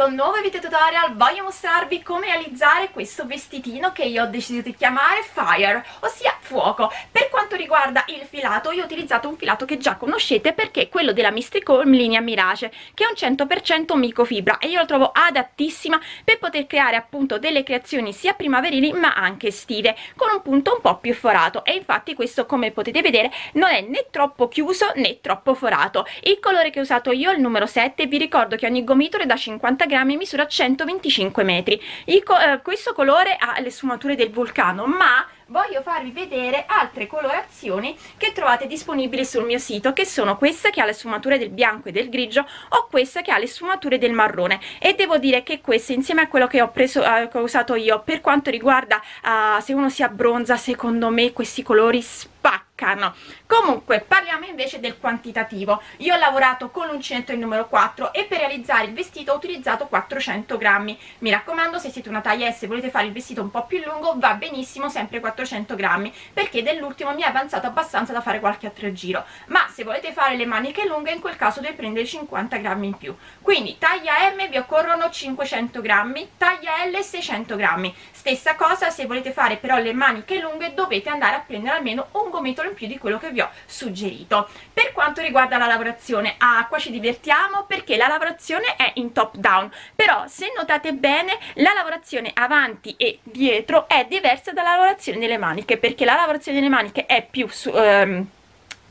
questo nuovo video tutorial voglio mostrarvi come realizzare questo vestitino che io ho deciso di chiamare Fire, ossia fuoco. Per quanto riguarda il filato, io ho utilizzato un filato che già conoscete perché è quello della Mystical linea Mirage, che è un 100% microfibra e io lo trovo adattissima per poter creare appunto delle creazioni sia primaverili ma anche estive, con un punto un po' più forato e infatti questo come potete vedere non è né troppo chiuso né troppo forato. Il colore che ho usato io è il numero 7, vi ricordo che ogni gomitolo è da 50 grammi misura 125 metri. Co eh, questo colore ha le sfumature del vulcano ma voglio farvi vedere altre colorazioni che trovate disponibili sul mio sito che sono questa che ha le sfumature del bianco e del grigio o questa che ha le sfumature del marrone. E devo dire che queste insieme a quello che ho preso eh, che ho usato io per quanto riguarda uh, se uno si abbronza secondo me questi colori spaccano toccano comunque parliamo invece del quantitativo. Io ho lavorato con l'uncinetto il numero 4 e per realizzare il vestito ho utilizzato 400 grammi. Mi raccomando se siete una taglia S e volete fare il vestito un po' più lungo va benissimo sempre 400 grammi perché dell'ultimo mi è avanzato abbastanza da fare qualche altro giro. Ma se volete fare le maniche lunghe in quel caso dovete prendere 50 grammi in più. Quindi taglia M vi occorrono 500 grammi taglia L 600 grammi. Stessa cosa se volete fare però le maniche lunghe dovete andare a prendere almeno un gomitolo in più di quello che vi ho suggerito. Per quanto riguarda la lavorazione ah qua ci divertiamo perché la lavorazione è in top down però se notate bene la lavorazione avanti e dietro è diversa dalla lavorazione delle maniche perché la lavorazione delle maniche è più su, ehm,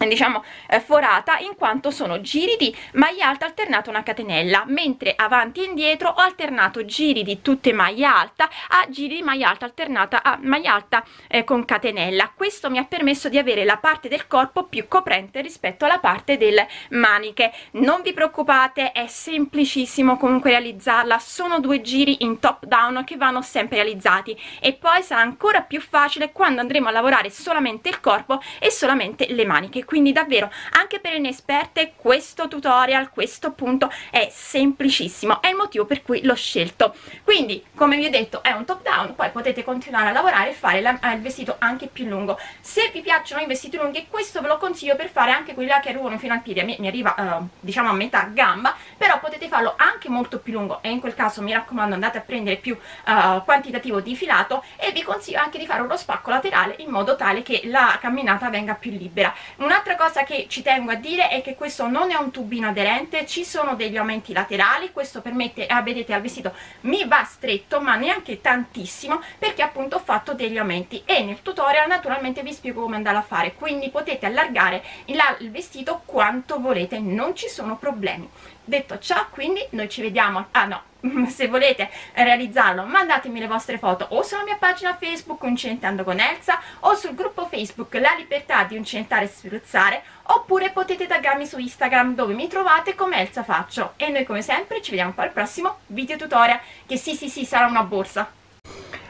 diciamo eh, forata in quanto sono giri di maglia alta alternata una catenella mentre avanti e indietro ho alternato giri di tutte maglia alta a giri di maglia alta alternata a maglia alta eh, con catenella. Questo mi ha permesso di avere la parte del corpo più coprente rispetto alla parte delle maniche. Non vi preoccupate è semplicissimo comunque realizzarla. Sono due giri in top down che vanno sempre realizzati. E poi sarà ancora più facile quando andremo a lavorare solamente il corpo e solamente le maniche quindi davvero anche per inesperte questo tutorial questo punto è semplicissimo. È il motivo per cui l'ho scelto. Quindi come vi ho detto è un top down poi potete continuare a lavorare e fare la, eh, il vestito anche più lungo. Se vi piacciono i vestiti lunghi questo ve lo consiglio per fare anche quelli che arrivano fino al piede. Mi, mi arriva uh, diciamo a metà gamba però potete farlo anche molto più lungo. E in quel caso mi raccomando andate a prendere più uh, quantitativo di filato e vi consiglio anche di fare uno spacco laterale in modo tale che la camminata venga più libera. Una un'altra cosa che ci tengo a dire è che questo non è un tubino aderente ci sono degli aumenti laterali questo permette, ah, vedete al vestito mi va stretto ma neanche tantissimo perché appunto ho fatto degli aumenti. E nel tutorial naturalmente vi spiego come andarlo a fare. Quindi potete allargare il vestito quanto volete non ci sono problemi detto ciò quindi noi ci vediamo ah no se volete realizzarlo mandatemi le vostre foto o sulla mia pagina facebook Uncentando con Elsa o sul gruppo facebook La Libertà di Uncentare e Sferuzzare oppure potete taggarmi su Instagram dove mi trovate come Elsa Faccio. E noi come sempre ci vediamo poi al prossimo video tutorial che sì sì sì sarà una borsa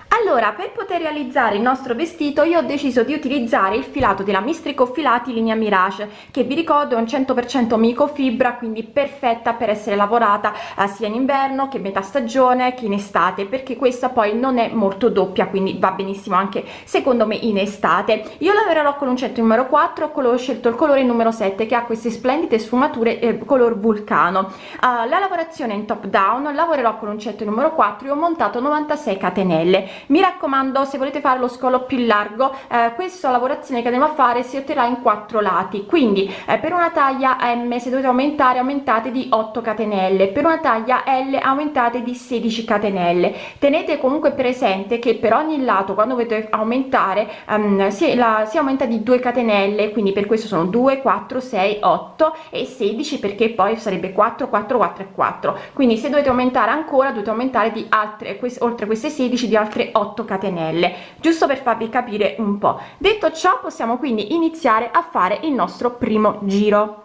allora per poter realizzare il nostro vestito io ho deciso di utilizzare il filato della Mistrico Filati linea Mirage che vi ricordo è un 100% microfibra quindi perfetta per essere lavorata eh, sia in inverno che metà stagione che in estate perché questa poi non è molto doppia quindi va benissimo anche secondo me in estate. Io lavorerò con un centro numero 4 ho scelto il colore numero 7 che ha queste splendide sfumature eh, color vulcano. Uh, la lavorazione in top down lavorerò con un centro numero 4 e ho montato 96 catenelle mi raccomando se volete fare lo scolo più largo eh, questa lavorazione che andiamo a fare si otterrà in quattro lati. Quindi eh, per una taglia m se dovete aumentare aumentate di 8 catenelle. Per una taglia l aumentate di 16 catenelle. Tenete comunque presente che per ogni lato quando dovete aumentare um, si, la, si aumenta di 2 catenelle. Quindi per questo sono 2 4 6 8 e 16 perché poi sarebbe 4 4 4 e 4 quindi se dovete aumentare ancora dovete aumentare di altre queste, oltre queste 16 di altre 8 catenelle giusto per farvi capire un po. Detto ciò possiamo quindi iniziare a fare il nostro primo giro.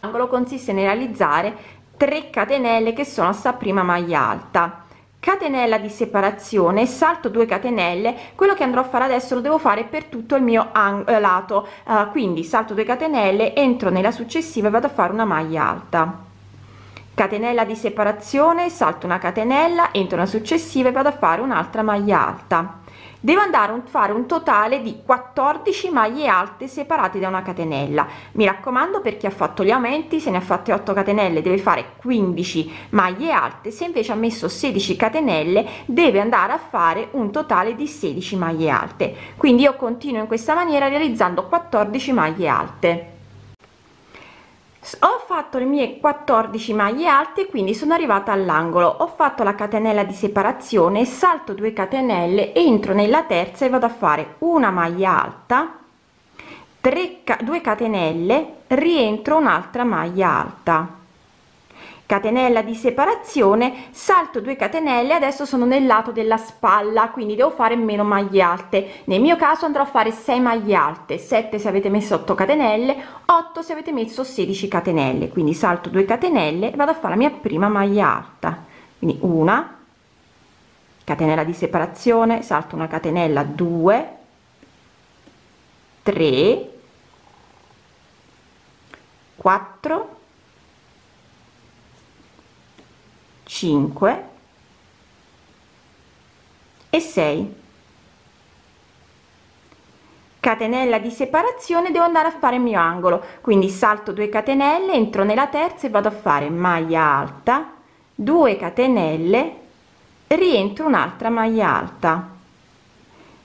L'angolo consiste nel realizzare 3 catenelle che sono sta prima maglia alta. Catenella di separazione salto 2 catenelle quello che andrò a fare adesso lo devo fare per tutto il mio eh, lato. Uh, quindi salto 2 catenelle entro nella successiva e vado a fare una maglia alta catenella di separazione salto una catenella entro una successiva e vado a fare un'altra maglia alta. Devo andare a fare un totale di 14 maglie alte separate da una catenella. Mi raccomando per chi ha fatto gli aumenti se ne ha fatte 8 catenelle deve fare 15 maglie alte. Se invece ha messo 16 catenelle deve andare a fare un totale di 16 maglie alte. Quindi io continuo in questa maniera realizzando 14 maglie alte ho fatto le mie 14 maglie alte quindi sono arrivata all'angolo. Ho fatto la catenella di separazione salto 2 catenelle entro nella terza e vado a fare una maglia alta 3 2 catenelle rientro un'altra maglia alta catenella di separazione salto 2 catenelle adesso sono nel lato della spalla quindi devo fare meno maglie alte. Nel mio caso andrò a fare 6 maglie alte 7 se avete messo 8 catenelle 8 se avete messo 16 catenelle. Quindi salto 2 catenelle e vado a fare la mia prima maglia alta. Quindi una catenella di separazione salto una catenella 2 3 4 5 e 6 catenella di separazione devo andare a fare il mio angolo. Quindi salto 2 catenelle entro nella terza e vado a fare maglia alta 2 catenelle rientro un'altra maglia alta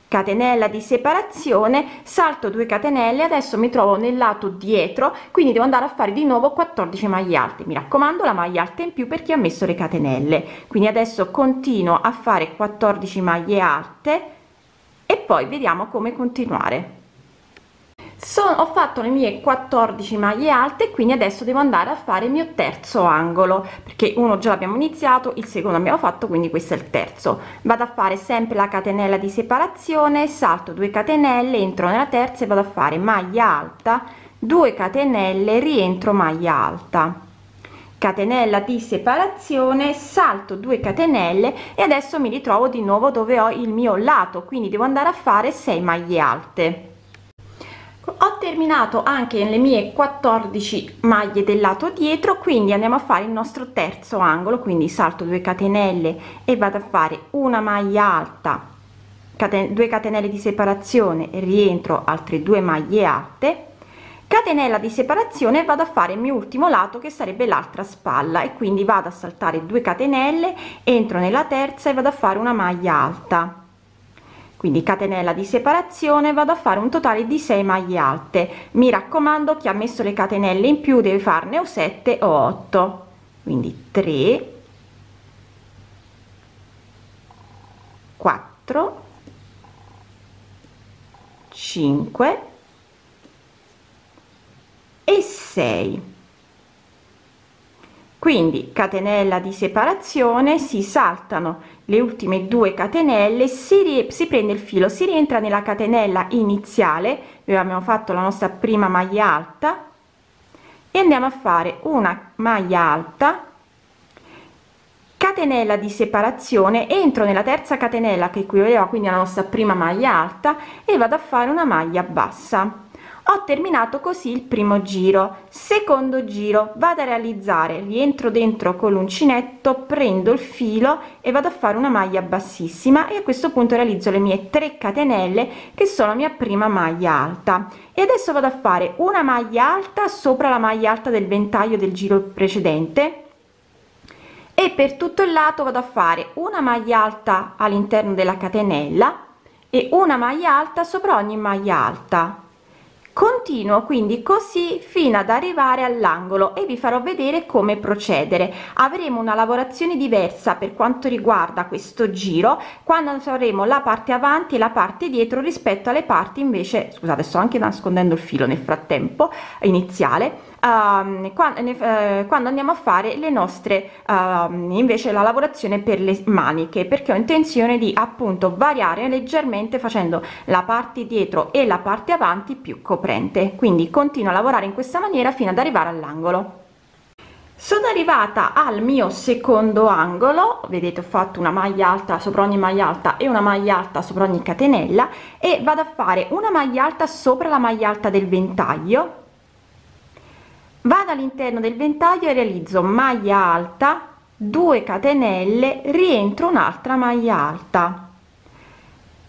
catenella di separazione salto 2 catenelle adesso mi trovo nel lato dietro quindi devo andare a fare di nuovo 14 maglie alte. Mi raccomando la maglia alta in più per chi ha messo le catenelle. Quindi adesso continuo a fare 14 maglie alte e poi vediamo come continuare sono, ho fatto le mie 14 maglie alte quindi adesso devo andare a fare il mio terzo angolo perché uno già l'abbiamo iniziato il secondo abbiamo fatto quindi questo è il terzo. Vado a fare sempre la catenella di separazione salto 2 catenelle entro nella terza e vado a fare maglia alta 2 catenelle rientro maglia alta. Catenella di separazione salto 2 catenelle e adesso mi ritrovo di nuovo dove ho il mio lato quindi devo andare a fare 6 maglie alte ho terminato anche le mie 14 maglie del lato dietro quindi andiamo a fare il nostro terzo angolo quindi salto 2 catenelle e vado a fare una maglia alta caten 2 catenelle di separazione rientro altre due maglie alte catenella di separazione vado a fare il mio ultimo lato che sarebbe l'altra spalla e quindi vado a saltare 2 catenelle entro nella terza e vado a fare una maglia alta quindi catenella di separazione vado a fare un totale di 6 maglie alte. Mi raccomando chi ha messo le catenelle in più deve farne o 7 o 8 quindi 3 4 5 e 6 quindi catenella di separazione si saltano le ultime due catenelle si, si prende il filo si rientra nella catenella iniziale dove abbiamo fatto la nostra prima maglia alta e andiamo a fare una maglia alta catenella di separazione entro nella terza catenella che equivaleva quindi alla nostra prima maglia alta e vado a fare una maglia bassa ho terminato così il primo giro. Secondo giro vado a realizzare rientro dentro con l'uncinetto prendo il filo e vado a fare una maglia bassissima e a questo punto realizzo le mie 3 catenelle che sono la mia prima maglia alta. E adesso vado a fare una maglia alta sopra la maglia alta del ventaglio del giro precedente. E per tutto il lato vado a fare una maglia alta all'interno della catenella e una maglia alta sopra ogni maglia alta continuo quindi così fino ad arrivare all'angolo e vi farò vedere come procedere. Avremo una lavorazione diversa per quanto riguarda questo giro quando faremo la parte avanti e la parte dietro rispetto alle parti invece scusate sto anche nascondendo il filo nel frattempo iniziale uh, quando, uh, quando, andiamo a fare le nostre uh, invece la lavorazione per le maniche perché ho intenzione di appunto variare leggermente facendo la parte dietro e la parte avanti più coprente. Quindi continuo a lavorare in questa maniera fino ad arrivare all'angolo. Sono arrivata al mio secondo angolo. Vedete ho fatto una maglia alta sopra ogni maglia alta e una maglia alta sopra ogni catenella e vado a fare una maglia alta sopra la maglia alta del ventaglio vado all'interno del ventaglio e realizzo maglia alta 2 catenelle rientro un'altra maglia alta.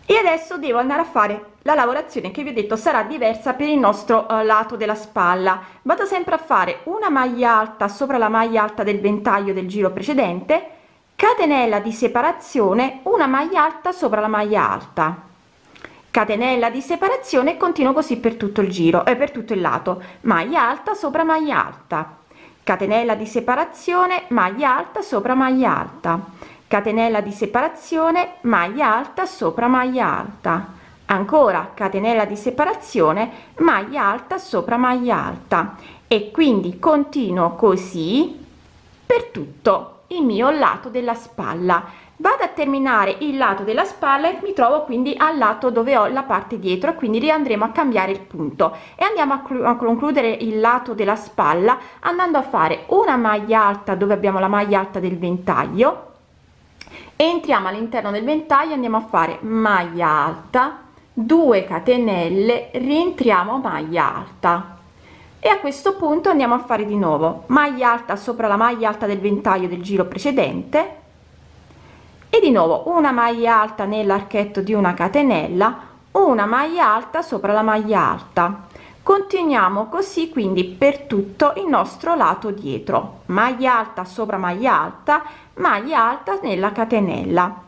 E adesso devo andare a fare la lavorazione che vi ho detto sarà diversa per il nostro uh, lato della spalla. Vado sempre a fare una maglia alta sopra la maglia alta del ventaglio del giro precedente catenella di separazione una maglia alta sopra la maglia alta catenella di separazione e continuo così per tutto il giro e per tutto il lato. Maglia alta sopra maglia alta. Catenella di separazione maglia alta sopra maglia alta. Catenella di separazione maglia alta sopra maglia alta. Ancora catenella di separazione maglia alta sopra maglia alta. E quindi continuo così per tutto il mio lato della spalla vado a terminare il lato della spalla e mi trovo quindi al lato dove ho la parte dietro quindi riandremo a cambiare il punto. E andiamo a, a concludere il lato della spalla andando a fare una maglia alta dove abbiamo la maglia alta del ventaglio. Entriamo all'interno del ventaglio andiamo a fare maglia alta 2 catenelle rientriamo maglia alta. E a questo punto andiamo a fare di nuovo maglia alta sopra la maglia alta del ventaglio del giro precedente e di nuovo una maglia alta nell'archetto di una catenella una maglia alta sopra la maglia alta. Continuiamo così quindi per tutto il nostro lato dietro. Maglia alta sopra maglia alta maglia alta nella catenella.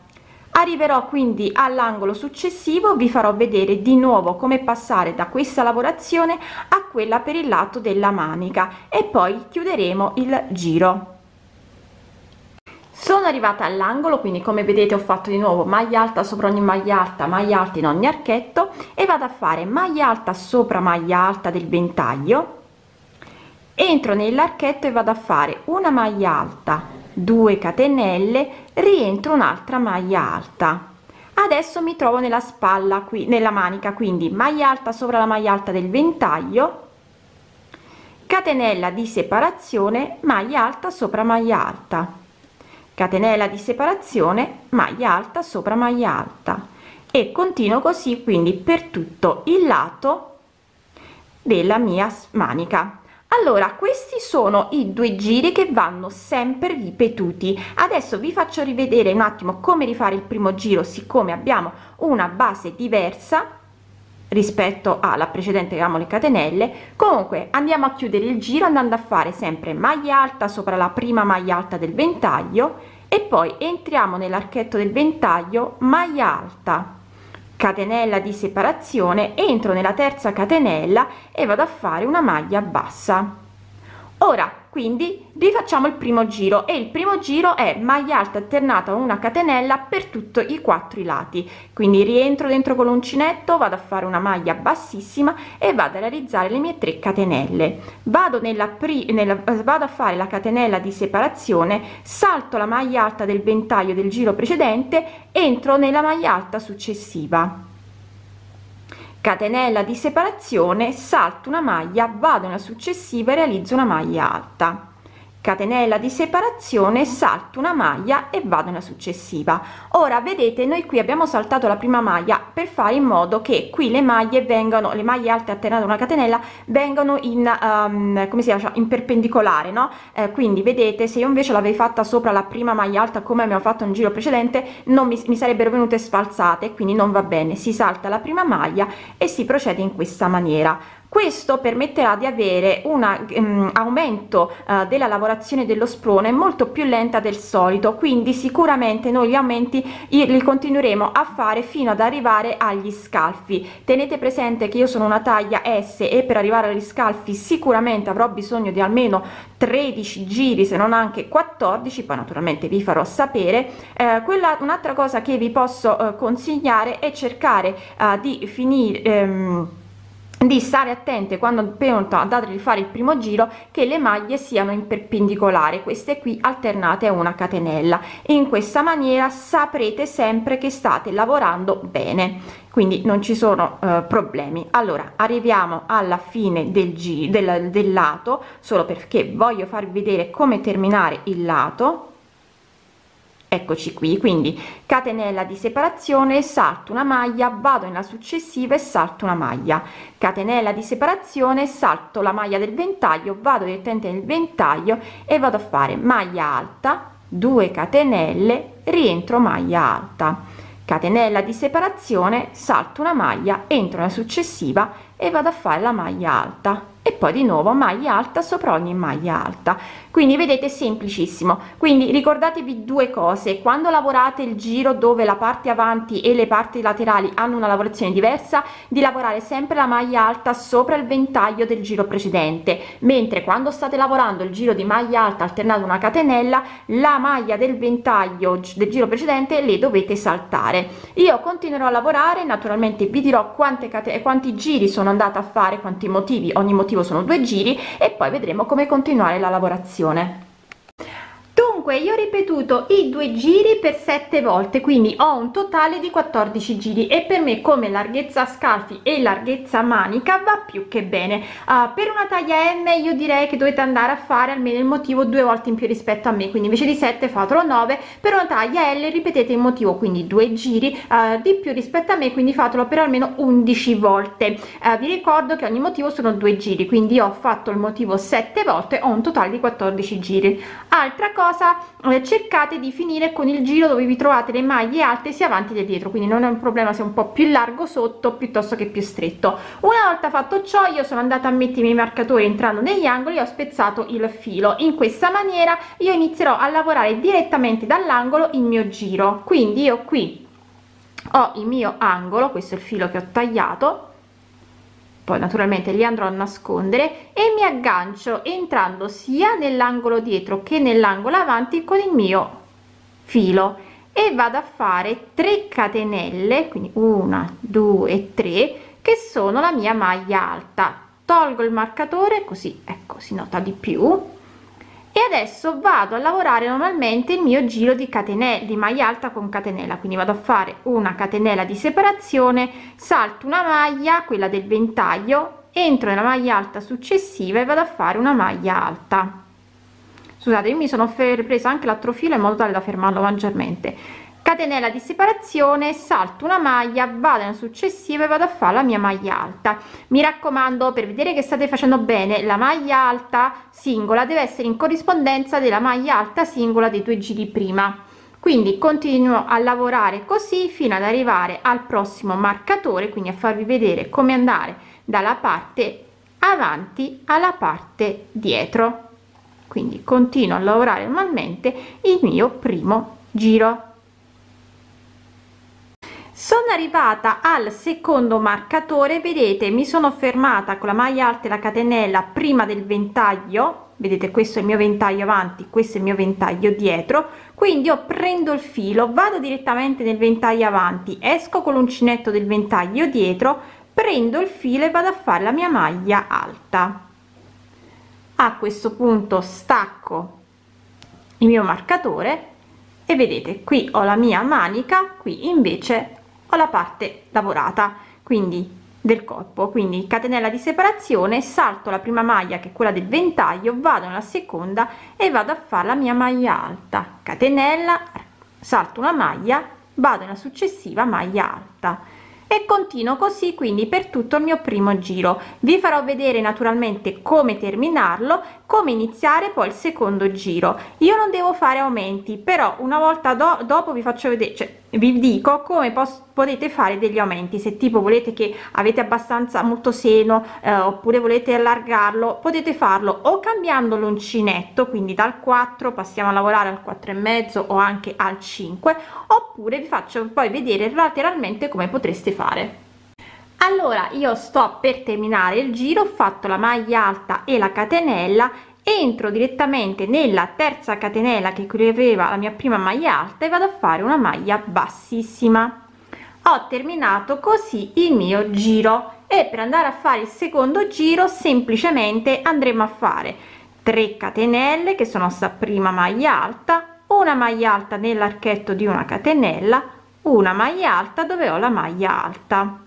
Arriverò quindi all'angolo successivo vi farò vedere di nuovo come passare da questa lavorazione a quella per il lato della manica e poi chiuderemo il giro sono arrivata all'angolo quindi come vedete ho fatto di nuovo maglia alta sopra ogni maglia alta maglia alta in ogni archetto e vado a fare maglia alta sopra maglia alta del ventaglio entro nell'archetto e vado a fare una maglia alta 2 catenelle rientro un'altra maglia alta. Adesso mi trovo nella spalla qui nella manica quindi maglia alta sopra la maglia alta del ventaglio catenella di separazione maglia alta sopra maglia alta catenella di separazione maglia alta sopra maglia alta. E continuo così quindi per tutto il lato della mia manica. Allora questi sono i due giri che vanno sempre ripetuti. Adesso vi faccio rivedere un attimo come rifare il primo giro siccome abbiamo una base diversa rispetto alla precedente che le catenelle. Comunque andiamo a chiudere il giro andando a fare sempre maglia alta sopra la prima maglia alta del ventaglio e poi entriamo nell'archetto del ventaglio maglia alta. Catenella di separazione entro nella terza catenella e vado a fare una maglia bassa. Ora quindi rifacciamo il primo giro e il primo giro è maglia alta alternata a una catenella per tutti i quattro i lati. Quindi rientro dentro con l'uncinetto vado a fare una maglia bassissima e vado a realizzare le mie 3 catenelle. Vado nella nella vado a fare la catenella di separazione salto la maglia alta del ventaglio del giro precedente entro nella maglia alta successiva catenella di separazione salto una maglia vado nella successiva e realizzo una maglia alta catenella di separazione salto una maglia e vado nella successiva. Ora vedete noi qui abbiamo saltato la prima maglia per fare in modo che qui le maglie vengano le maglie alte alternate una catenella vengano in um, come si chiama in perpendicolare no? Eh, quindi vedete se io invece l'avevo fatta sopra la prima maglia alta come abbiamo fatto un giro precedente non mi, mi sarebbero venute sfalsate quindi non va bene. Si salta la prima maglia e si procede in questa maniera questo permetterà di avere un um, aumento uh, della lavorazione dello sprone molto più lenta del solito. Quindi sicuramente noi gli aumenti li continueremo a fare fino ad arrivare agli scalfi. Tenete presente che io sono una taglia s e per arrivare agli scalfi sicuramente avrò bisogno di almeno 13 giri se non anche 14 poi naturalmente vi farò sapere. Eh, quella un'altra cosa che vi posso eh, consigliare è cercare eh, di finire ehm, di stare attente quando appunto andate a rifare il primo giro che le maglie siano in perpendicolare. Queste qui alternate a una catenella in questa maniera saprete sempre che state lavorando bene. Quindi non ci sono eh, problemi. Allora arriviamo alla fine del giro del, del lato solo perché voglio farvi vedere come terminare il lato eccoci qui. Quindi catenella di separazione salto una maglia vado nella successiva e salto una maglia. Catenella di separazione salto la maglia del ventaglio vado direttamente nel ventaglio e vado a fare maglia alta 2 catenelle rientro maglia alta. Catenella di separazione salto una maglia entro nella successiva e vado a fare la maglia alta e poi di nuovo maglia alta sopra ogni maglia alta. Quindi vedete semplicissimo. Quindi ricordatevi due cose. Quando lavorate il giro dove la parte avanti e le parti laterali hanno una lavorazione diversa di lavorare sempre la maglia alta sopra il ventaglio del giro precedente. Mentre quando state lavorando il giro di maglia alta alternato una catenella la maglia del ventaglio del giro precedente le dovete saltare. Io continuerò a lavorare. Naturalmente vi dirò quante quanti giri sono andata a fare quanti motivi ogni motivo sono due giri e poi vedremo come continuare la lavorazione dunque io ho ripetuto i due giri per sette volte quindi ho un totale di 14 giri e per me come larghezza scalfi e larghezza manica va più che bene. Uh, per una taglia m io direi che dovete andare a fare almeno il motivo due volte in più rispetto a me quindi invece di 7 fatelo 9 per una taglia l ripetete il motivo quindi due giri uh, di più rispetto a me quindi fatelo per almeno 11 volte. Uh, vi ricordo che ogni motivo sono due giri quindi ho fatto il motivo 7 volte ho un totale di 14 giri. Altra cosa eh, cercate di finire con il giro dove vi trovate le maglie alte sia avanti che dietro. Quindi non è un problema se è un po più largo sotto piuttosto che più stretto. Una volta fatto ciò io sono andata a mettere i marcatori entrando negli angoli ho spezzato il filo. In questa maniera io inizierò a lavorare direttamente dall'angolo il mio giro. Quindi io qui ho il mio angolo questo è il filo che ho tagliato poi naturalmente li andrò a nascondere e mi aggancio entrando sia nell'angolo dietro che nell'angolo avanti con il mio filo e vado a fare 3 catenelle quindi una due tre che sono la mia maglia alta. Tolgo il marcatore così ecco si nota di più e adesso vado a lavorare normalmente il mio giro di catenelle di maglia alta con catenella. Quindi vado a fare una catenella di separazione salto una maglia quella del ventaglio entro nella maglia alta successiva e vado a fare una maglia alta. Scusate io mi sono presa anche l'altro filo in modo tale da fermarlo maggiormente catenella di separazione salto una maglia vado in successiva e vado a fare la mia maglia alta. Mi raccomando per vedere che state facendo bene la maglia alta singola deve essere in corrispondenza della maglia alta singola dei due giri prima. Quindi continuo a lavorare così fino ad arrivare al prossimo marcatore quindi a farvi vedere come andare dalla parte avanti alla parte dietro. Quindi continuo a lavorare normalmente il mio primo giro sono arrivata al secondo marcatore vedete mi sono fermata con la maglia alta e la catenella prima del ventaglio vedete questo è il mio ventaglio avanti questo è il mio ventaglio dietro quindi io prendo il filo vado direttamente nel ventaglio avanti esco con l'uncinetto del ventaglio dietro prendo il filo e vado a fare la mia maglia alta. A questo punto stacco il mio marcatore e vedete qui ho la mia manica qui invece ho la parte lavorata quindi del corpo. Quindi catenella di separazione salto la prima maglia che è quella del ventaglio vado nella seconda e vado a fare la mia maglia alta. Catenella salto una maglia vado nella successiva maglia alta. E continuo così quindi per tutto il mio primo giro. Vi farò vedere naturalmente come terminarlo come iniziare poi il secondo giro. Io non devo fare aumenti però una volta do dopo vi faccio vedere cioè, vi dico come potete fare degli aumenti se tipo volete che avete abbastanza molto seno eh, oppure volete allargarlo potete farlo o cambiando l'uncinetto quindi dal 4 passiamo a lavorare al 4 e mezzo o anche al 5 oppure vi faccio poi vedere lateralmente come potreste fare. Allora io sto per terminare il giro ho fatto la maglia alta e la catenella entro direttamente nella terza catenella che aveva la mia prima maglia alta e vado a fare una maglia bassissima. Ho terminato così il mio giro e per andare a fare il secondo giro semplicemente andremo a fare 3 catenelle che sono sta prima maglia alta una maglia alta nell'archetto di una catenella una maglia alta dove ho la maglia alta.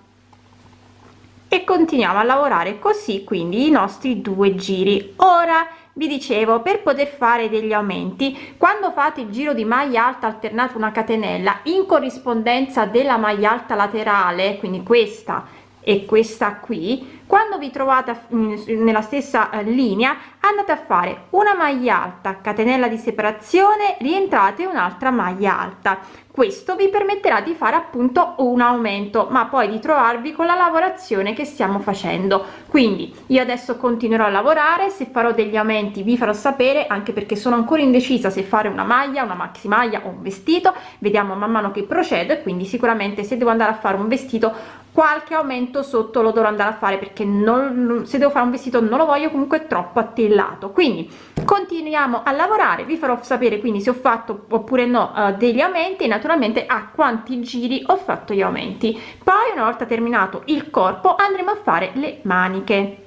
E continuiamo a lavorare così quindi i nostri due giri. Ora vi dicevo per poter fare degli aumenti quando fate il giro di maglia alta alternata una catenella in corrispondenza della maglia alta laterale quindi questa e questa qui quando vi trovate nella stessa eh, linea andate a fare una maglia alta catenella di separazione rientrate un'altra maglia alta. Questo vi permetterà di fare appunto un aumento ma poi di trovarvi con la lavorazione che stiamo facendo. Quindi io adesso continuerò a lavorare se farò degli aumenti vi farò sapere anche perché sono ancora indecisa se fare una maglia una maxi maglia o un vestito. Vediamo man mano che procedo e quindi sicuramente se devo andare a fare un vestito qualche aumento sotto lo dovrò andare a fare perché non, se devo fare un vestito non lo voglio comunque troppo attillato. Quindi continuiamo a lavorare vi farò sapere quindi se ho fatto oppure no uh, degli aumenti e naturalmente a quanti giri ho fatto gli aumenti. Poi una volta terminato il corpo andremo a fare le maniche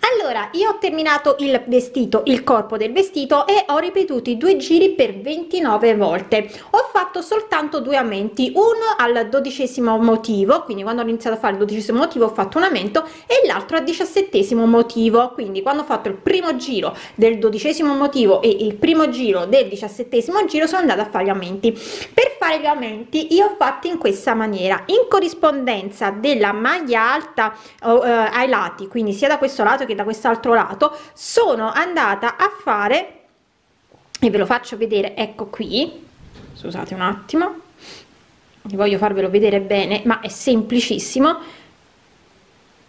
allora io ho terminato il vestito il corpo del vestito e ho ripetuto i due giri per 29 volte. Ho fatto soltanto due aumenti uno al dodicesimo motivo quindi quando ho iniziato a fare il dodicesimo motivo ho fatto un aumento e l'altro al diciassettesimo motivo. Quindi quando ho fatto il primo giro del dodicesimo motivo e il primo giro del diciassettesimo giro sono andata a fare gli aumenti per fare gli aumenti io ho fatto in questa maniera in corrispondenza della maglia alta eh, ai lati quindi sia da questo lato che da quest'altro lato sono andata a fare e ve lo faccio vedere ecco qui scusate un attimo voglio farvelo vedere bene ma è semplicissimo.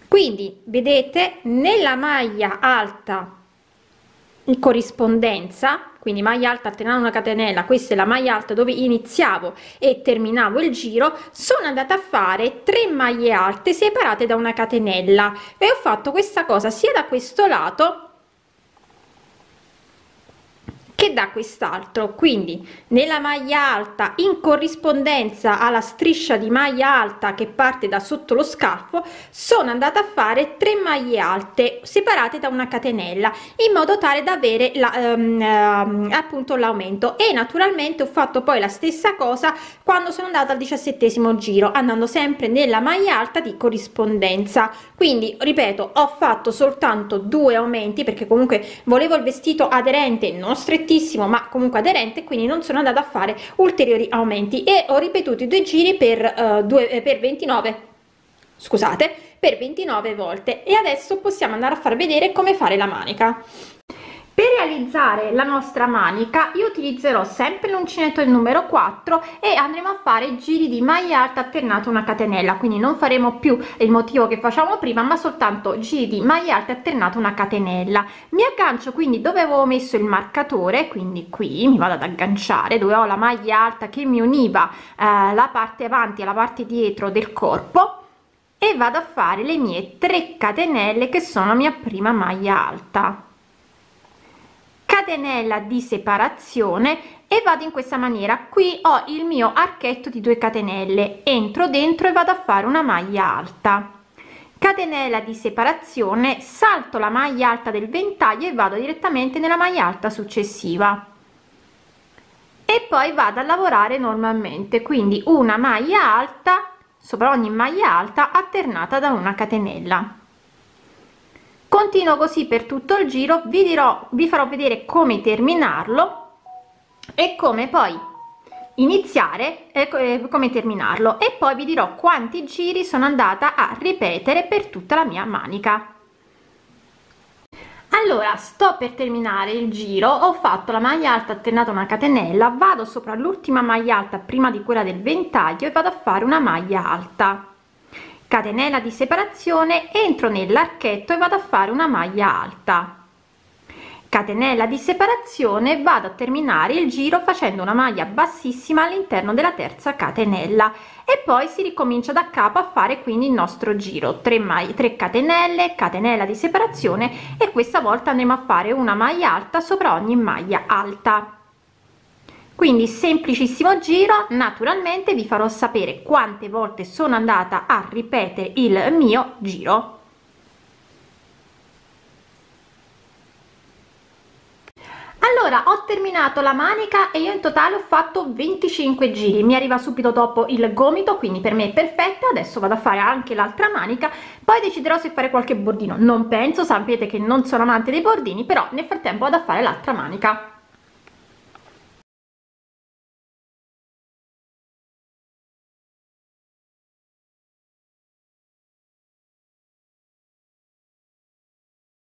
Quindi vedete nella maglia alta corrispondenza quindi maglia alta alternando una catenella questa è la maglia alta dove iniziavo e terminavo il giro sono andata a fare tre maglie alte separate da una catenella e ho fatto questa cosa sia da questo lato che da quest'altro. Quindi nella maglia alta in corrispondenza alla striscia di maglia alta che parte da sotto lo scalfo sono andata a fare tre maglie alte separate da una catenella in modo tale da avere la, um, um, appunto l'aumento. E naturalmente ho fatto poi la stessa cosa quando sono andata al diciassettesimo giro andando sempre nella maglia alta di corrispondenza. Quindi ripeto ho fatto soltanto due aumenti perché comunque volevo il vestito aderente non strettissimo strettissimo ma comunque aderente quindi non sono andata a fare ulteriori aumenti. E ho ripetuto i due giri per, uh, due, eh, per 29 scusate per 29 volte. E adesso possiamo andare a far vedere come fare la manica per realizzare la nostra manica io utilizzerò sempre l'uncinetto il numero 4 e andremo a fare giri di maglia alta alternata una catenella. Quindi non faremo più il motivo che facciamo prima ma soltanto giri di maglia alta alternata una catenella. Mi aggancio quindi dove avevo messo il marcatore quindi qui mi vado ad agganciare dove ho la maglia alta che mi univa eh, la parte avanti alla parte dietro del corpo e vado a fare le mie 3 catenelle che sono mia prima maglia alta catenella di separazione e vado in questa maniera. Qui ho il mio archetto di 2 catenelle. Entro dentro e vado a fare una maglia alta. Catenella di separazione salto la maglia alta del ventaglio e vado direttamente nella maglia alta successiva. E poi vado a lavorare normalmente. Quindi una maglia alta sopra ogni maglia alta alternata da una catenella continuo così per tutto il giro vi dirò vi farò vedere come terminarlo e come poi iniziare e come terminarlo. E poi vi dirò quanti giri sono andata a ripetere per tutta la mia manica. Allora sto per terminare il giro. Ho fatto la maglia alta alternata una catenella vado sopra l'ultima maglia alta prima di quella del ventaglio e vado a fare una maglia alta catenella di separazione entro nell'archetto e vado a fare una maglia alta. Catenella di separazione vado a terminare il giro facendo una maglia bassissima all'interno della terza catenella. E poi si ricomincia da capo a fare quindi il nostro giro. 3 maglie 3 catenelle catenella di separazione e questa volta andremo a fare una maglia alta sopra ogni maglia alta quindi semplicissimo giro naturalmente vi farò sapere quante volte sono andata a ripetere il mio giro. Allora ho terminato la manica e io in totale ho fatto 25 giri. Mi arriva subito dopo il gomito quindi per me è perfetta. Adesso vado a fare anche l'altra manica. Poi deciderò se fare qualche bordino. Non penso sapete che non sono amante dei bordini però nel frattempo vado a fare l'altra manica